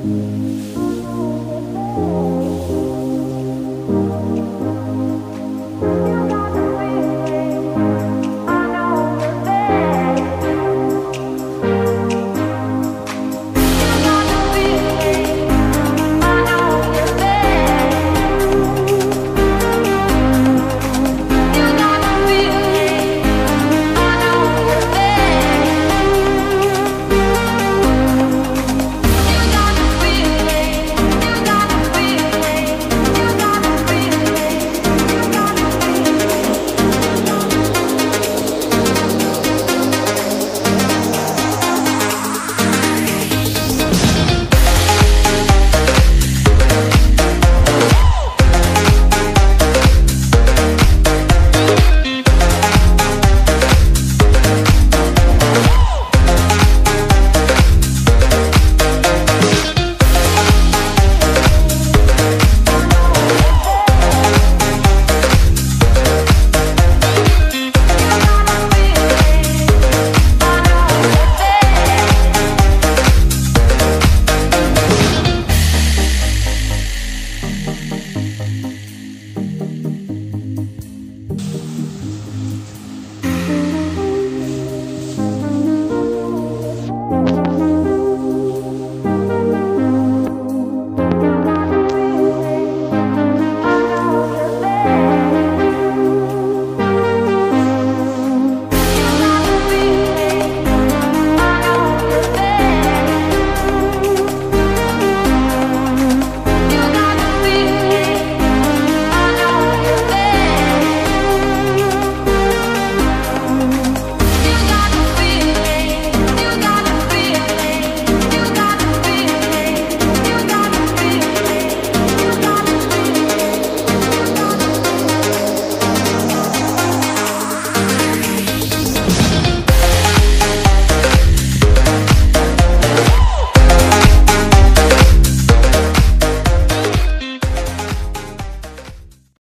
Mm-hmm.